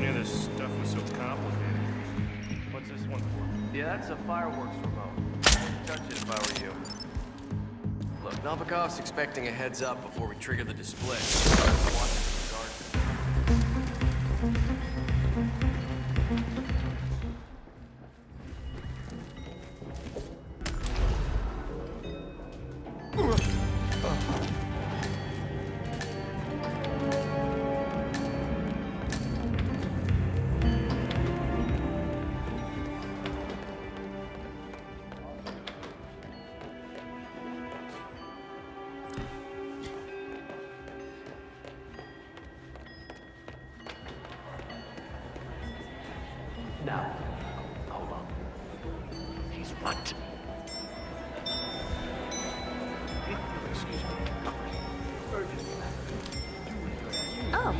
never knew this stuff was so complicated. What's this one for? Yeah, that's a fireworks remote. I'd touch it if I were you. Look, Novikov's expecting a heads up before we trigger the display. Now, hold on. He's what? Excuse me. Oh,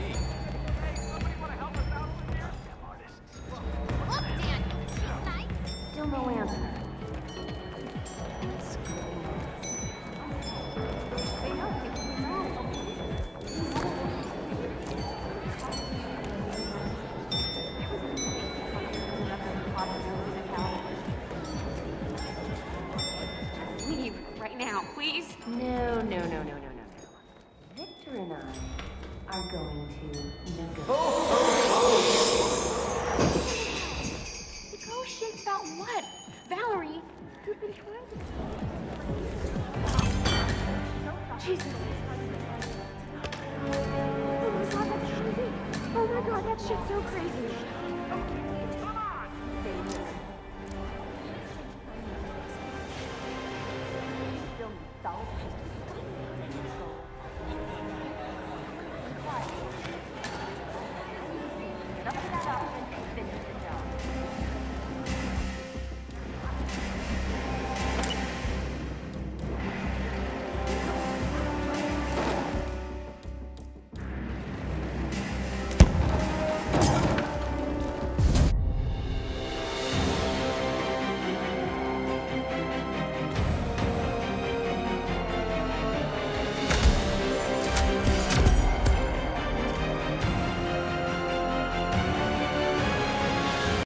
right now, please. No, no, no, no, no, no, no. Victor and I are going to negotiate. Oh, oh, oh. Negotiate about what? Valerie, you've been trying to. Jesus. Oh my god, that's crazy. Oh my god, that shit's so crazy. 等